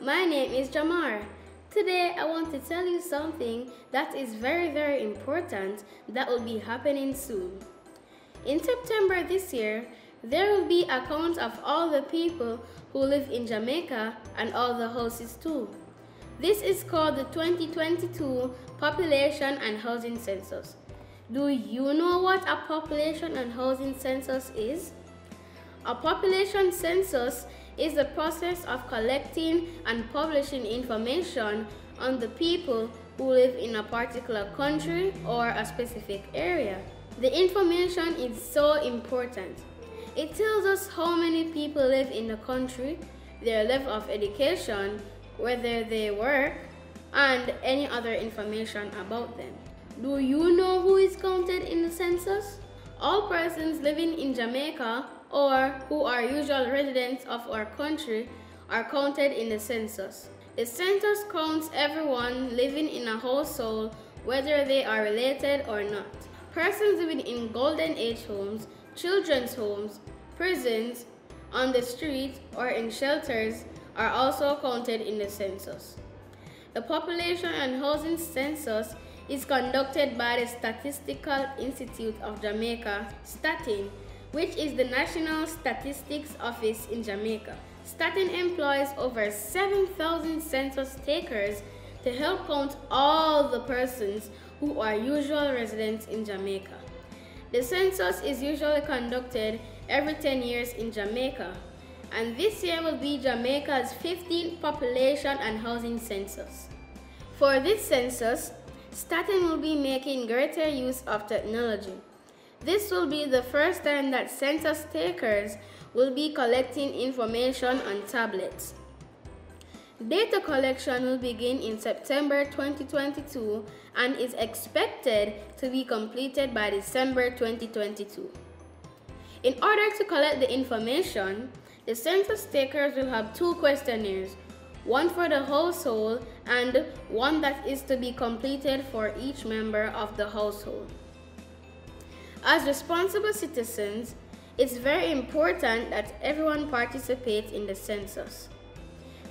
My name is Jamar. Today I want to tell you something that is very very important that will be happening soon. In September this year, there will be a count of all the people who live in Jamaica and all the houses too. This is called the 2022 Population and Housing Census. Do you know what a population and housing census is? A population census is the process of collecting and publishing information on the people who live in a particular country or a specific area. The information is so important. It tells us how many people live in the country, their level of education, whether they work, and any other information about them. Do you know who is counted in the census? All persons living in Jamaica or who are usual residents of our country are counted in the census. The census counts everyone living in a household whether they are related or not. Persons living in Golden Age homes, children's homes, prisons, on the street, or in shelters are also counted in the census. The Population and Housing Census is conducted by the Statistical Institute of Jamaica, STATIN, which is the National Statistics Office in Jamaica. STATIN employs over 7,000 census takers to help count all the persons who are usual residents in Jamaica. The census is usually conducted every 10 years in Jamaica, and this year will be Jamaica's 15th population and housing census. For this census, Statin will be making greater use of technology. This will be the first time that census takers will be collecting information on tablets. Data collection will begin in September 2022 and is expected to be completed by December 2022. In order to collect the information, the census takers will have two questionnaires one for the household and one that is to be completed for each member of the household. As responsible citizens, it's very important that everyone participates in the census.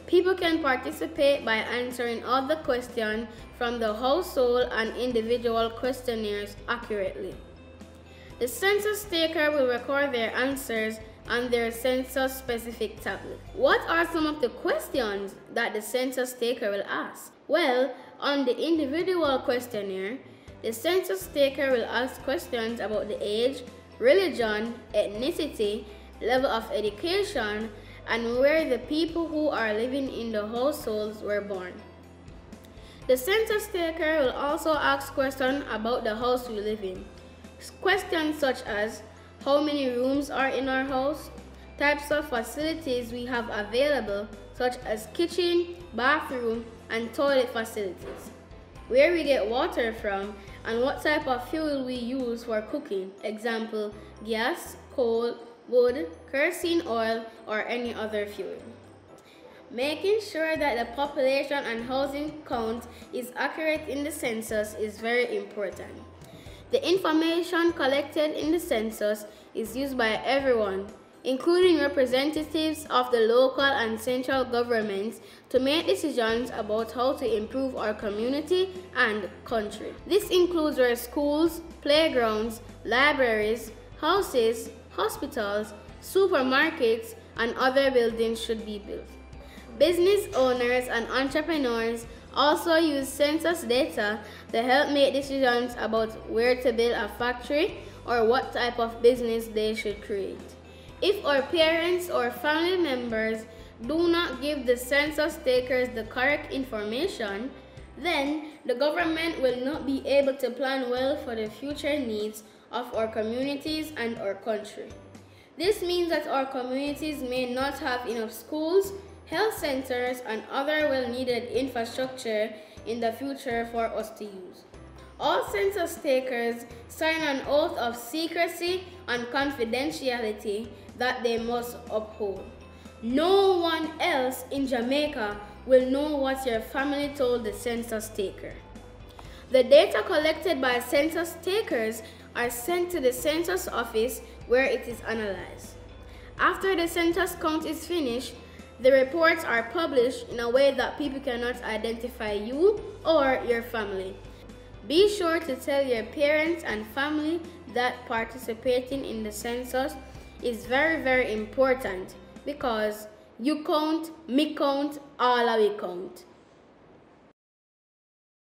People can participate by answering all the questions from the household and individual questionnaires accurately. The census taker will record their answers on their census specific tablet. What are some of the questions that the census taker will ask? Well, on the individual questionnaire, the census taker will ask questions about the age, religion, ethnicity, level of education, and where the people who are living in the households were born. The census taker will also ask questions about the house we live in. Questions such as how many rooms are in our house, types of facilities we have available such as kitchen, bathroom, and toilet facilities, where we get water from, and what type of fuel we use for cooking, example, gas, coal, wood, kerosene oil, or any other fuel. Making sure that the population and housing count is accurate in the census is very important. The information collected in the census is used by everyone, including representatives of the local and central governments, to make decisions about how to improve our community and country. This includes where schools, playgrounds, libraries, houses, hospitals, supermarkets, and other buildings should be built. Business owners and entrepreneurs also use census data to help make decisions about where to build a factory or what type of business they should create. If our parents or family members do not give the census takers the correct information, then the government will not be able to plan well for the future needs of our communities and our country. This means that our communities may not have enough schools, health centers, and other well-needed infrastructure in the future for us to use. All census takers sign an oath of secrecy and confidentiality that they must uphold. No one else in Jamaica will know what your family told the census taker. The data collected by census takers are sent to the census office where it is analyzed. After the census count is finished, The reports are published in a way that people cannot identify you or your family. Be sure to tell your parents and family that participating in the census is very, very important because you count, me count, all of we count.